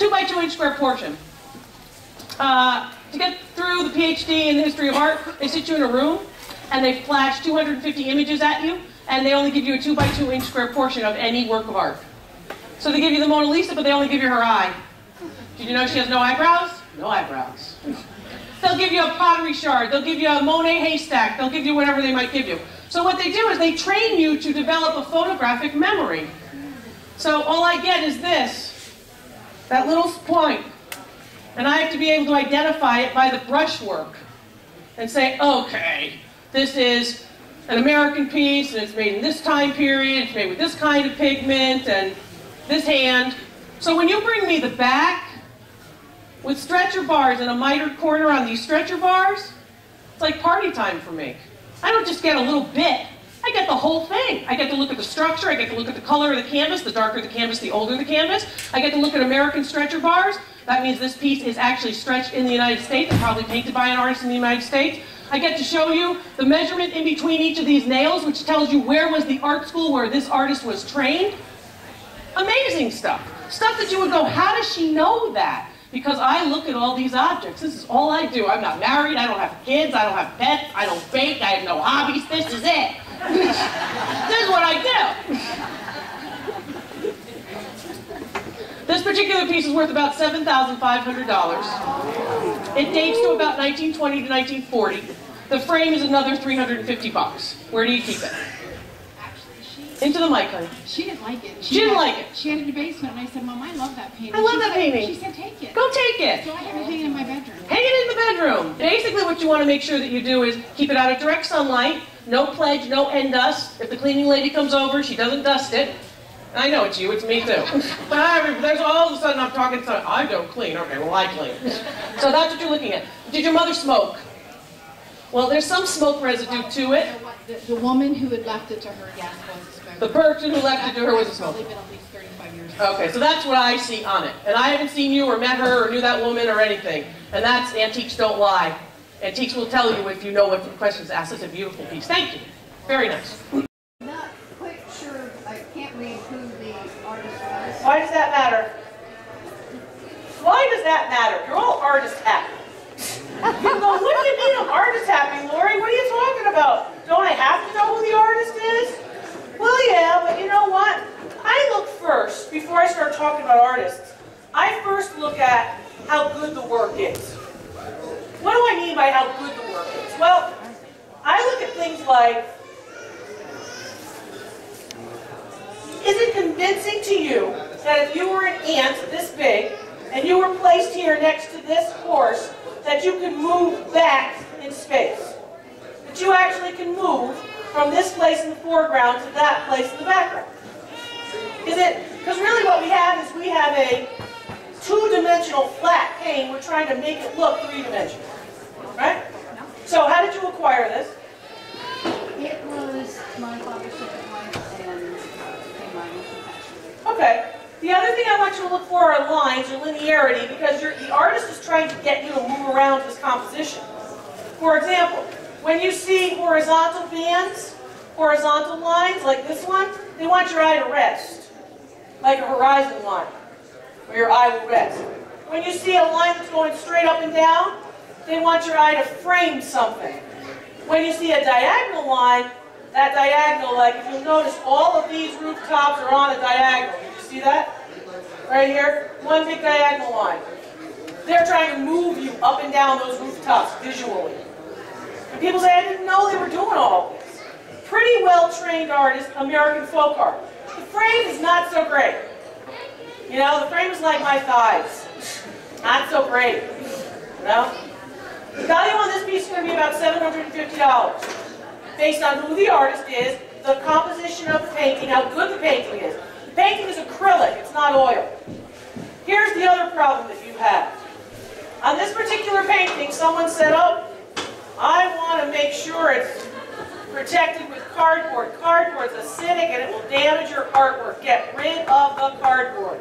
two by two inch square portion. Uh, to get through the PhD in the history of art, they sit you in a room and they flash 250 images at you, and they only give you a two by two inch square portion of any work of art. So they give you the Mona Lisa, but they only give you her eye. Did you know she has no eyebrows? No eyebrows. They'll give you a pottery shard. They'll give you a Monet haystack. They'll give you whatever they might give you. So what they do is they train you to develop a photographic memory. So all I get is this, that little point. And I have to be able to identify it by the brushwork and say, okay, this is an American piece and it's made in this time period, it's made with this kind of pigment and this hand. So when you bring me the back with stretcher bars and a mitered corner on these stretcher bars, it's like party time for me. I don't just get a little bit. I get the whole thing. I get to look at the structure, I get to look at the color of the canvas, the darker the canvas, the older the canvas. I get to look at American stretcher bars. That means this piece is actually stretched in the United States and probably painted by an artist in the United States. I get to show you the measurement in between each of these nails, which tells you where was the art school where this artist was trained. Amazing stuff. Stuff that you would go, how does she know that? Because I look at all these objects. This is all I do. I'm not married. I don't have kids. I don't have pets. I don't bake. I have no hobbies. This is it. This is what I do. this particular piece is worth about $7,500. It dates to about 1920 to 1940. The frame is another 350 bucks. Where do you keep it? Into the mic, honey. She didn't like it. She didn't had, like it. She had it in the basement, and I said, Mom, I love that painting. I love she that said, painting. She said, take it. Go take it. So I have it hanging in my bedroom. Hang it in the bedroom. Basically what you want to make sure that you do is keep it out of direct sunlight, no pledge, no Endust. If the cleaning lady comes over, she doesn't dust it. I know it's you, it's me too. but there's all of a sudden I'm talking to I don't clean. Okay, well I clean. So that's what you're looking at. Did your mother smoke? Well, there's some smoke residue to it. The, the woman who had left it to her, yes, was a smoker. The person who left it to her was a smoker. probably been at least 35 years. Okay, so that's what I see on it. And I haven't seen you or met her or knew that woman or anything. And that's Antiques Don't Lie. Antiques will tell you if you know what the questions asked. It's a beautiful piece. Thank you. Very nice. Not quite sure, I can't read who the artist was. Why does that matter? Why does that matter? You're all artist happy. You go, what do you mean I'm artist happy, Lori? What are you talking about? Don't I have to know who the artist is? Well, yeah, but you know what? I look first, before I start talking about artists, I first look at how good the work is. What do I mean by how good the work is? Well, I look at things like, is it convincing to you that if you were an ant this big, and you were placed here next to this horse, that you could move back in space? That you actually can move from this place in the foreground to that place in the background? Is it, because really what we have is we have a two-dimensional flat pane, we're trying to make it look three-dimensional, right? So how did you acquire this? It was my father's second wife and uh. Okay. The other thing I want you to look for are lines or linearity because the artist is trying to get you to move around this composition. For example, when you see horizontal bands, horizontal lines like this one, they want your eye to rest, like a horizon line, where your eye will rest. When you see a line that's going straight up and down, they want your eye to frame something. When you see a diagonal line, that diagonal, like if you'll notice, all of these rooftops are on a diagonal. Did you see that? Right here, one big diagonal line. They're trying to move you up and down those rooftops visually. And people say, I didn't know they were doing all this. Pretty well-trained artist, American folk art. The frame is not so great. You know, the frame is like my thighs. Not so great. You know? The value on this piece is going to be about $750 based on who the artist is, the composition of the painting, how good the painting is. The painting is acrylic, it's not oil. Here's the other problem that you have. On this particular painting, someone said, oh, I want to make sure it's protected with cardboard. Cardboard's acidic and it will damage your artwork. Get rid of the cardboard.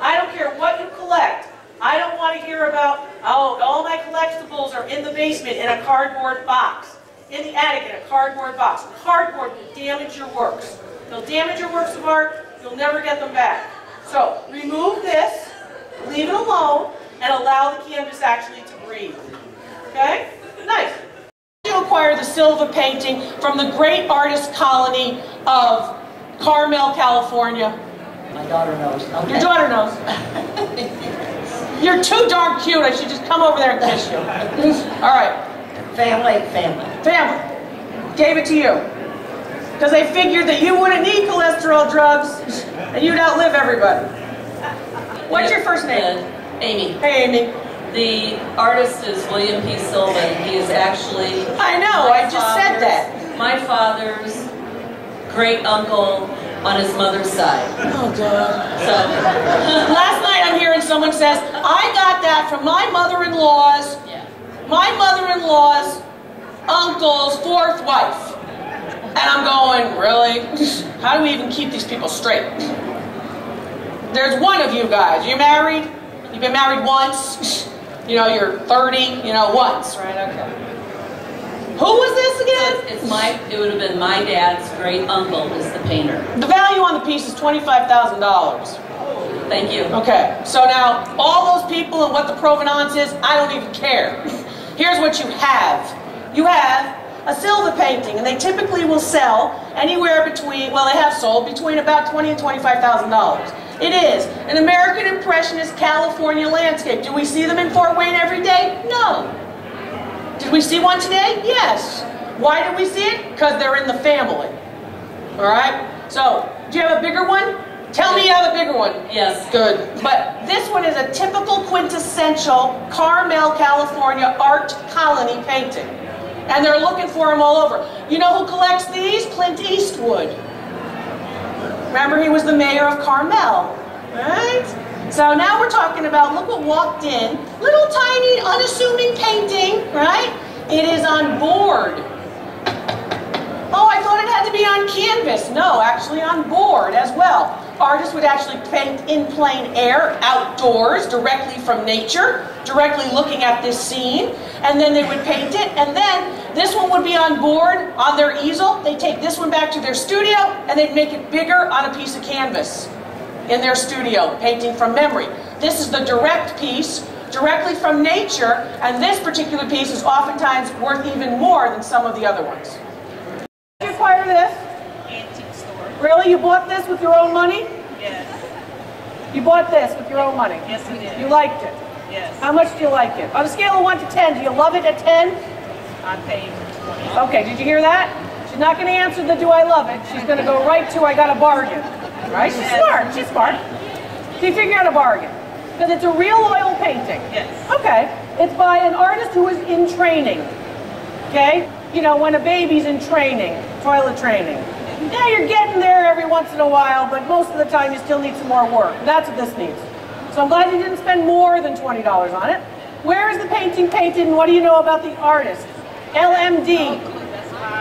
I don't care what you collect. I don't want to hear about, oh, all my collectibles are in the basement in a cardboard box. In the attic in a cardboard box. Cardboard will damage your works. They'll damage your works of art. You'll never get them back. So, remove this. leave it alone, and allow the canvas actually to breathe. Okay? Nice. You acquire the Silva painting from the great artist colony of Carmel, California. My daughter knows. Okay. Your daughter knows. You're too darn cute. I should just come over there and kiss you. All right. Family, family. Family. Gave it to you. Because they figured that you wouldn't need cholesterol drugs and you'd outlive everybody. What's your first name? Uh, Amy. Hey, Amy. The artist is William P. Silva. He is actually. I know, I just said that. My father's great uncle on his mother's side. Oh, God. So, Last night I'm hearing someone says, I got that from my mother-in-law's, yeah. my mother-in-law's uncle's fourth wife. And I'm going, really? How do we even keep these people straight? There's one of you guys. You married? You've been married once? You know, you're 30, you know, once, right? Okay. Who was this again? it's, my. It would have been my dad's great uncle is the painter. The value on the piece is $25,000. Thank you. Okay, so now all those people and what the provenance is, I don't even care. Here's what you have. You have a Silva painting, and they typically will sell anywhere between, well, they have sold between about twenty and twenty-five thousand dollars. It is an American Impressionist California landscape. Do we see them in Fort Wayne every day? No. Did we see one today? Yes. Why did we see it? Because they're in the family. All right. So, do you have a bigger one? Tell me you have a bigger one. Yes. Good. But this one is a typical quintessential Carmel, California art colony painting. And they're looking for them all over. You know who collects these? Clint Eastwood. Remember he was the mayor of Carmel, right? So now we're talking about, look what walked in. Little tiny, unassuming painting, right? It is on board. Oh, I thought it had to be on canvas. No, actually on board as well. Artists would actually paint in plein air, outdoors, directly from nature, directly looking at this scene, and then they would paint it, and then this one would be on board on their easel. They'd take this one back to their studio, and they'd make it bigger on a piece of canvas in their studio, painting from memory. This is the direct piece, directly from nature, and this particular piece is oftentimes worth even more than some of the other ones. Did you acquire this? antique store. Really? You bought this with your own money? Yes, You bought this with your own money? yes we did. You liked it? Yes, How much do you like it? On a scale of 1 to 10, do you love it at 10? I paid twenty. Okay, did you hear that? She's not going to answer the do I love it. She's going to go right to I got a bargain. Right? She's smart. She's smart. She figured out a bargain. Because it's a real oil painting. Yes. Okay. It's by an artist who is in training. Okay? You know, when a baby's in training, toilet training. Yeah, you're getting there every once in a while, but most of the time you still need some more work. That's what this needs. So I'm glad you didn't spend more than $20 on it. Where is the painting painted and what do you know about the artist? LMD. Oh,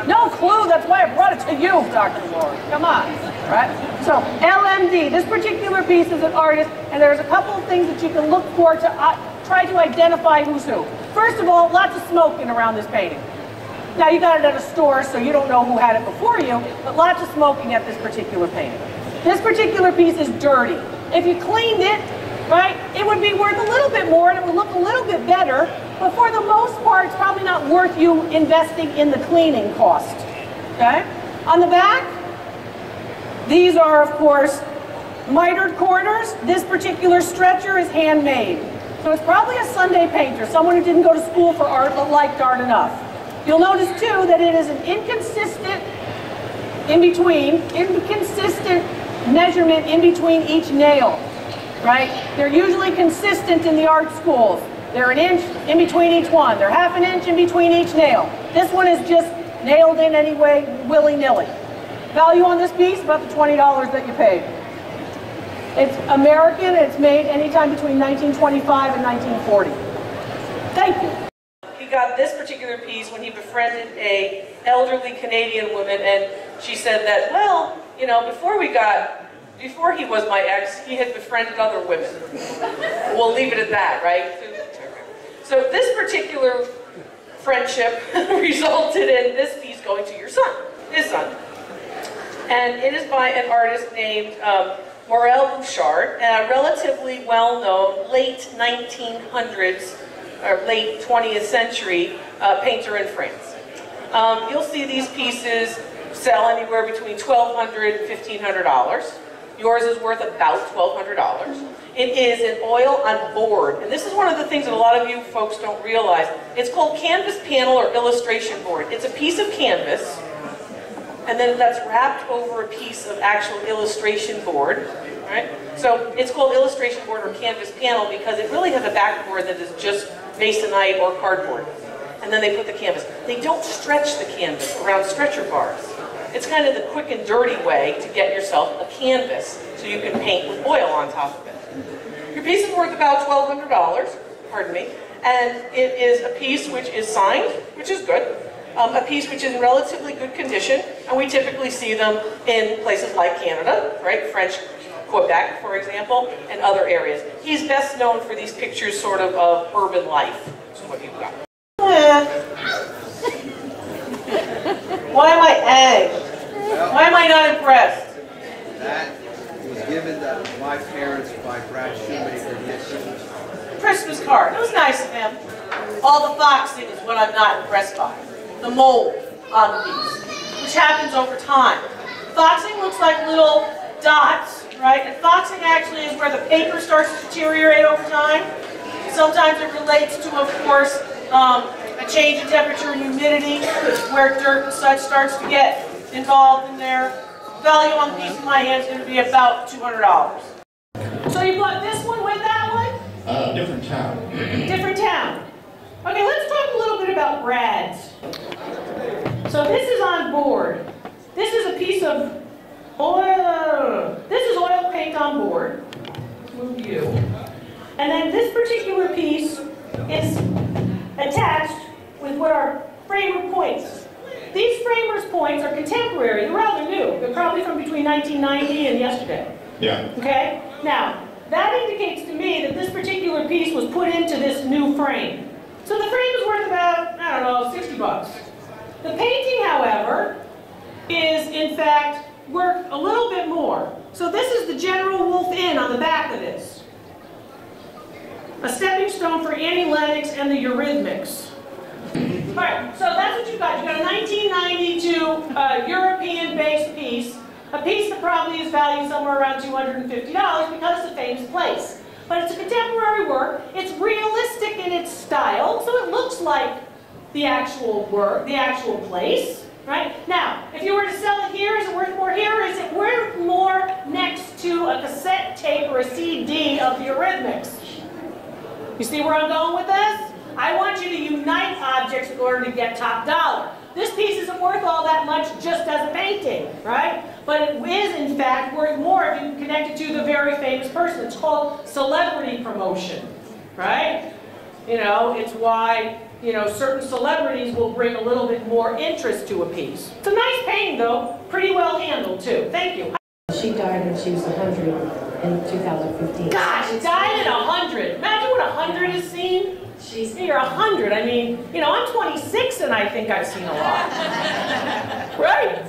No clue, that's why I brought it to you, Dr. Lori. Come on, right? So, LMD, this particular piece is an artist, and there's a couple of things that you can look for to uh, try to identify who's who. First of all, lots of smoking around this painting. Now, you got it at a store, so you don't know who had it before you, but lots of smoking at this particular painting. This particular piece is dirty. If you cleaned it, right, it would be worth a little bit more and it would look a little bit better, but for the most part, it's probably not worth you investing in the cleaning cost. Okay? On the back, these are, of course, mitered corners. This particular stretcher is handmade. So it's probably a Sunday painter, someone who didn't go to school for art but liked art enough. You'll notice too that it is an inconsistent in between, inconsistent measurement in between each nail, right? They're usually consistent in the art schools. They're an inch in between each one. They're half an inch in between each nail. This one is just nailed in anyway, willy-nilly. Value on this piece, about the $20 that you paid. It's American, it's made anytime between 1925 and 1940. Thank you. He got this particular piece when he befriended a elderly Canadian woman, and she said that, well, you know, before we got, before he was my ex, he had befriended other women. we'll leave it at that, right? So this particular friendship resulted in this piece going to your son, his son. And it is by an artist named um, Morel Bouchard, a relatively well-known late 1900s or late 20th century uh, painter in France. Um, you'll see these pieces sell anywhere between $1,200 and $1,500. Yours is worth about $1,200. It is an oil on board, and this is one of the things that a lot of you folks don't realize. It's called canvas panel or illustration board. It's a piece of canvas, and then that's wrapped over a piece of actual illustration board, right? So it's called illustration board or canvas panel because it really has a backboard that is just masonite or cardboard. And then they put the canvas. They don't stretch the canvas around stretcher bars. It's kind of the quick and dirty way to get yourself a canvas so you can paint with oil on top of it. Your piece is worth about $1,200, pardon me, and it is a piece which is signed, which is good, um, a piece which is in relatively good condition, and we typically see them in places like Canada, right, French Quebec, for example, and other areas. He's best known for these pictures sort of of urban life, is what you've got. Why am I A? Why am I not impressed? That was given to my parents by Brad Shoemaker. Christmas card. It was nice of him. All the foxing is what I'm not impressed by. The mold on the piece, which happens over time. Foxing looks like little dots, right? And foxing actually is where the paper starts to deteriorate over time. Sometimes it relates to, of course, um, a change in temperature and humidity, where dirt and such starts to get involved in there. Value on the piece in my hand is going to be about $200. So you bought this one with that one? Uh, different town. Different town. Okay, let's talk a little bit about Brad's. So this is on board. This is a piece of oil. This is oil paint on board. Move you. And then this particular piece is attached with what are framer points. These framers points are contemporary. They're rather new. They're probably from between 1990 and yesterday. Yeah. Okay? Now, that indicates to me that this particular piece was put into this new frame. So the frame is worth about, I don't know, 60 bucks. The painting, however, is in fact worth a little bit more. So this is the General Wolf Inn on the back of this. A stepping stone for Annie Lennox and the Eurythmics. All right, so that's what you've got. You've got a 1992 uh, European-based piece, a piece that probably is valued somewhere around $250 because it's a famous place. But it's a contemporary work. It's realistic in its style, so it looks like the actual work, the actual place. Right? Now, if you were to sell it here, is it worth more here? Or is it worth more next to a cassette tape or a CD of the Eurythmics? You see where I'm going with this? I want you to unite objects in order to get top dollar. This piece isn't worth all that much just as a painting, right? But it is, in fact, worth more if you connect it to the very famous person. It's called celebrity promotion, right? You know, it's why, you know, certain celebrities will bring a little bit more interest to a piece. It's a nice painting, though. Pretty well handled, too. Thank you. She died when she was 100 in 2015. Gosh, died at 100. Imagine what 100 is seen. She's You're 100. I mean, you know, I'm 26 and I think I've seen a lot. right?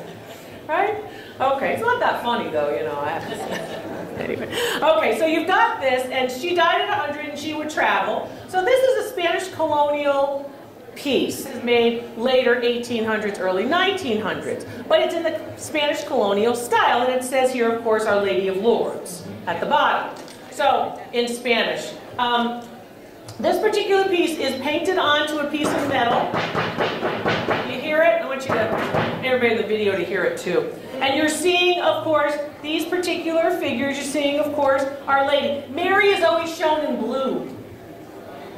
Right? Okay, it's not that funny though, you know, I have to say. Anyway. Okay, so you've got this, and she died at 100 and she would travel. So this is a Spanish colonial piece. It's made later 1800s, early 1900s. But it's in the Spanish colonial style, and it says here, of course, Our Lady of Lourdes at the bottom. So, in Spanish. Um, this particular piece is painted onto a piece of metal. You hear it? I want you to, everybody in the video to hear it too. And you're seeing, of course, these particular figures. You're seeing, of course, Our Lady. Mary is always shown in blue.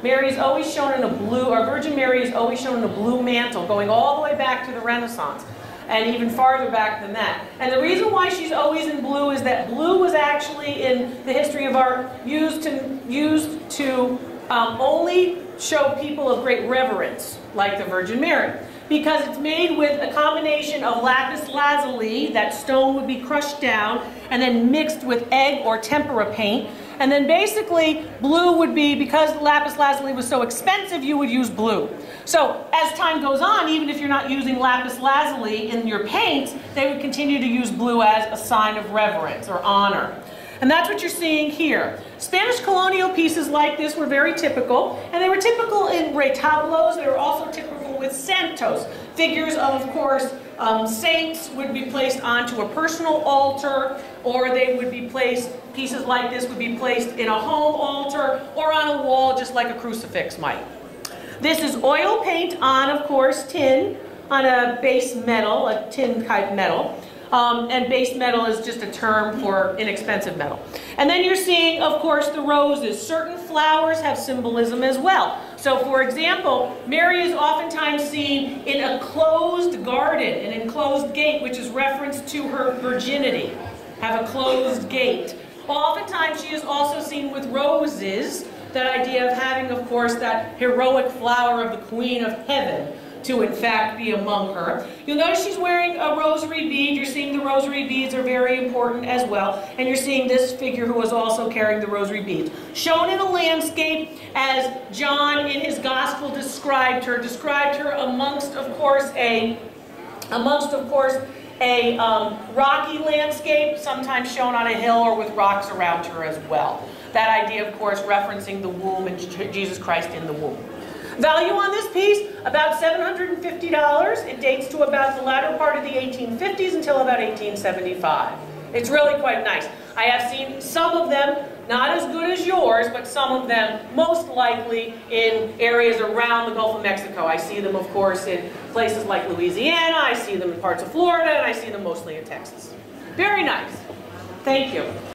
Mary is always shown in a blue, our Virgin Mary is always shown in a blue mantle, going all the way back to the Renaissance, and even farther back than that. And the reason why she's always in blue is that blue was actually, in the history of art, used to, used to um, only show people of great reverence, like the Virgin Mary. Because it's made with a combination of lapis lazuli, that stone would be crushed down, and then mixed with egg or tempera paint. And then basically, blue would be, because lapis lazuli was so expensive, you would use blue. So as time goes on, even if you're not using lapis lazuli in your paints, they would continue to use blue as a sign of reverence or honor. And that's what you're seeing here. Spanish colonial pieces like this were very typical, and they were typical in retablos. They were also typical with santos, figures of, of course, um, saints would be placed onto a personal altar, or they would be placed, pieces like this would be placed in a home altar, or on a wall, just like a crucifix might. This is oil paint on, of course, tin, on a base metal, a tin type metal. Um, and base metal is just a term for inexpensive metal. And then you're seeing, of course, the roses. Certain flowers have symbolism as well. So, for example, Mary is oftentimes seen in a closed garden, an enclosed gate, which is reference to her virginity. Have a closed gate. Oftentimes, she is also seen with roses, that idea of having, of course, that heroic flower of the Queen of Heaven to in fact be among her. You'll notice she's wearing a rosary bead. You're seeing the rosary beads are very important as well. And you're seeing this figure who is also carrying the rosary beads. Shown in a landscape as John in his gospel described her, described her amongst, of course, a amongst, of course, a um, rocky landscape, sometimes shown on a hill or with rocks around her as well. That idea, of course, referencing the womb and Jesus Christ in the womb. Value on this piece, about $750. It dates to about the latter part of the 1850s until about 1875. It's really quite nice. I have seen some of them, not as good as yours, but some of them most likely in areas around the Gulf of Mexico. I see them, of course, in places like Louisiana, I see them in parts of Florida, and I see them mostly in Texas. Very nice. Thank you.